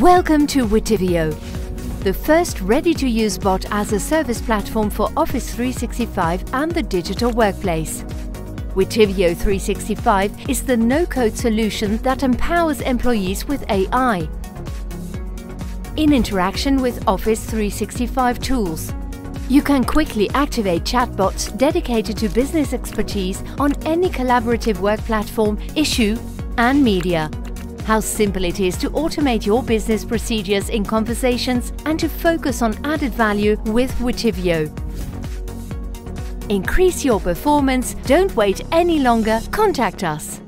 Welcome to Witivio, the first ready-to-use bot as a service platform for Office 365 and the digital workplace. Witivio 365 is the no-code solution that empowers employees with AI in interaction with Office 365 tools. You can quickly activate chatbots dedicated to business expertise on any collaborative work platform, issue and media. How simple it is to automate your business procedures in conversations and to focus on added value with Witivio. Increase your performance, don't wait any longer, contact us.